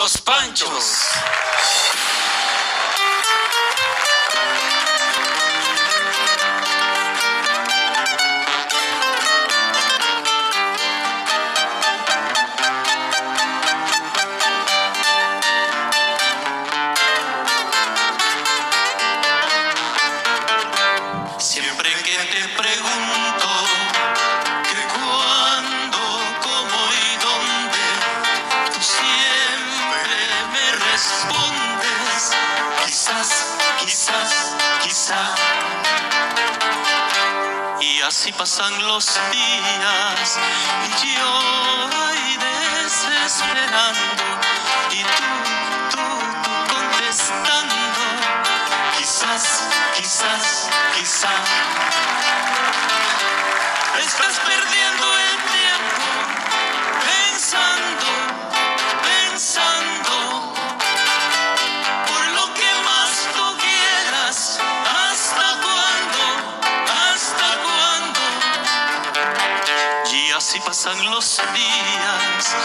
Los Panchos. Siempre que te pregunto quizás, quizás, quizá. Y así pasan los días y yo así pasan los días